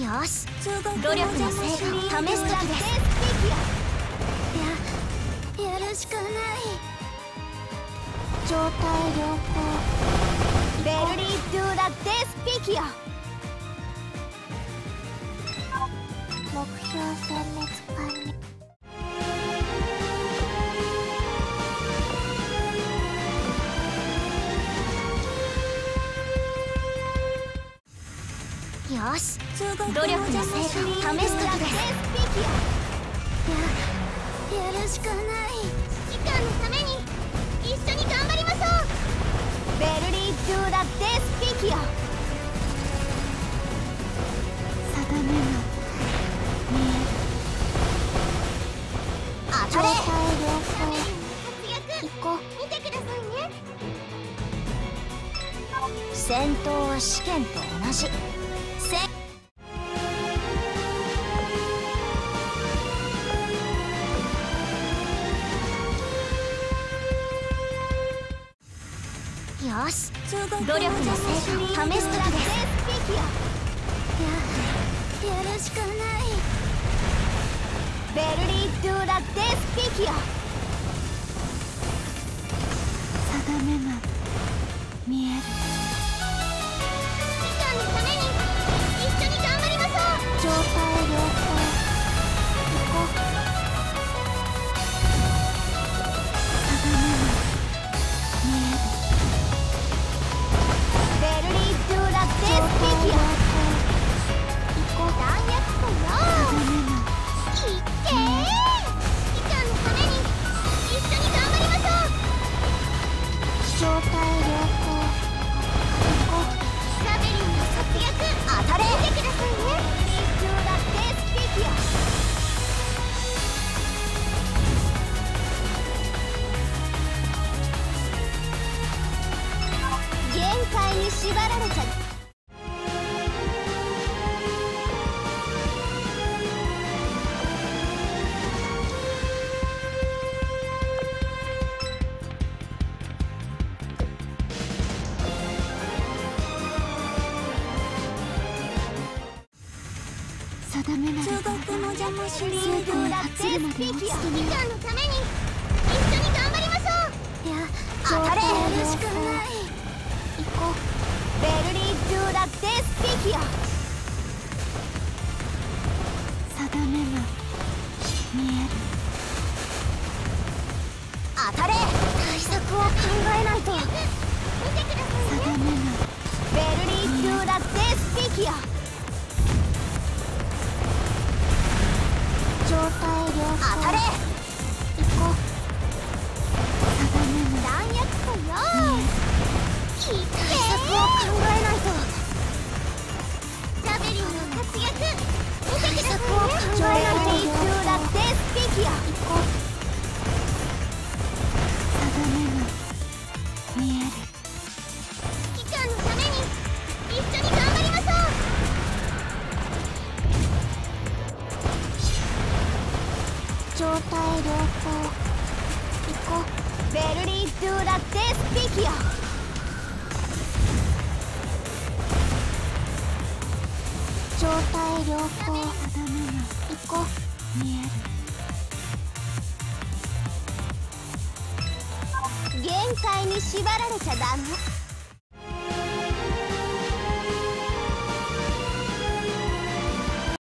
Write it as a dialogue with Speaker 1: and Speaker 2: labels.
Speaker 1: よし努力の成果を試す時です
Speaker 2: いややるし。かない状態良好
Speaker 1: ベルリー・ドゥ・ラ・デスピキア
Speaker 2: 目標殲滅完了
Speaker 1: よし努力の成果を試す時です
Speaker 2: ややるしかない時間のために一緒に頑張りましょう
Speaker 1: ベルリー・ドゥ・ラ・デスピキオ
Speaker 2: 定めが見え
Speaker 1: 当たれ
Speaker 2: 状態良好行こう
Speaker 1: 見てくださいね戦闘は試験と同じ。よし。努力の成果を試す時です
Speaker 2: ょ
Speaker 1: 縛られちゃ
Speaker 2: 定めなら
Speaker 1: 通のために一緒に頑張りましょう。
Speaker 2: いや
Speaker 1: 当たれドゥ・ラ・デスピキオ
Speaker 2: 定めが見える
Speaker 1: 当たれ対策を考えないと見てください。
Speaker 2: ね定めが
Speaker 1: ベルリー・ドゥ・ラ・デスピキオ
Speaker 2: 状態良
Speaker 1: 当たれ
Speaker 2: 行こう定めが
Speaker 1: 弾薬庫よ対策を
Speaker 2: 状態良好。
Speaker 1: ベルリー・ドゥ・ラ・デスピキオ
Speaker 2: 行こう。
Speaker 1: ベルリー・ドゥ・ラ・デスピキオ
Speaker 2: 状態良好行こう見える
Speaker 1: 限界に縛られちゃダメ。